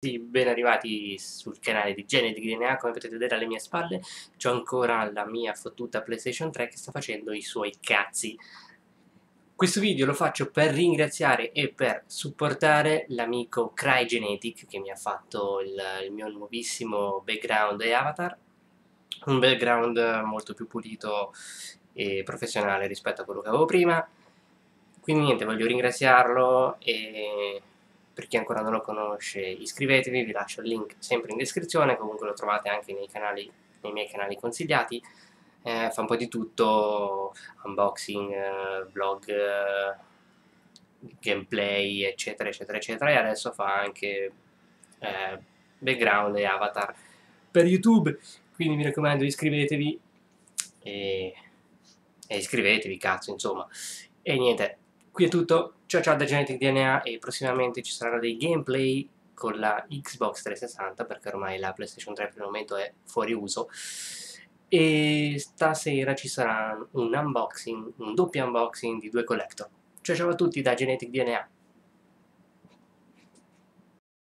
ben arrivati sul canale di Genetic DNA, come potete vedere alle mie spalle c'ho ancora la mia fottuta PlayStation 3 che sta facendo i suoi cazzi. Questo video lo faccio per ringraziare e per supportare l'amico CryGenetic che mi ha fatto il, il mio nuovissimo background e avatar, un background molto più pulito e professionale rispetto a quello che avevo prima, quindi niente, voglio ringraziarlo e per chi ancora non lo conosce iscrivetevi, vi lascio il link sempre in descrizione, comunque lo trovate anche nei, canali, nei miei canali consigliati, eh, fa un po' di tutto, unboxing, eh, vlog, eh, gameplay eccetera eccetera eccetera e adesso fa anche eh, background e avatar per YouTube, quindi mi raccomando iscrivetevi e, e iscrivetevi cazzo insomma. E niente Qui è tutto, ciao ciao da Genetic DNA e prossimamente ci saranno dei gameplay con la Xbox 360 perché ormai la PlayStation 3 per il momento è fuori uso. E stasera ci sarà un unboxing, un doppio unboxing di due collector. Ciao ciao a tutti da Genetic DNA